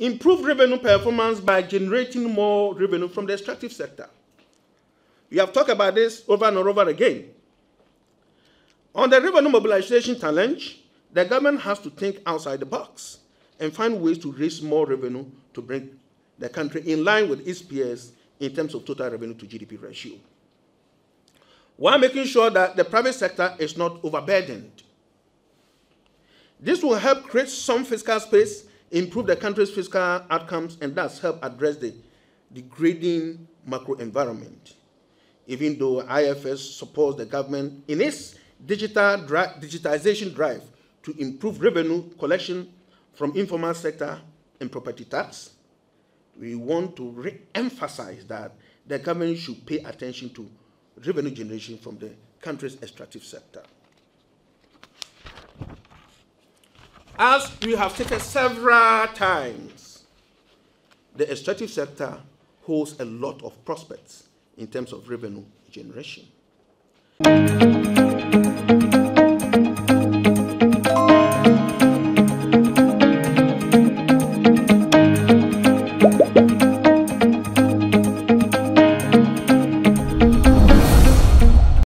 improve revenue performance by generating more revenue from the extractive sector. We have talked about this over and over again. On the revenue mobilization challenge, the government has to think outside the box and find ways to raise more revenue to bring the country in line with its peers in terms of total revenue to GDP ratio. While making sure that the private sector is not overburdened. This will help create some fiscal space, improve the country's fiscal outcomes, and thus help address the degrading macro environment. Even though IFS supports the government in its digital dri digitization drive to improve revenue collection from informal sector and property tax, we want to re-emphasize that the government should pay attention to revenue generation from the country's extractive sector. As we have stated several times, the extractive sector holds a lot of prospects in terms of revenue generation.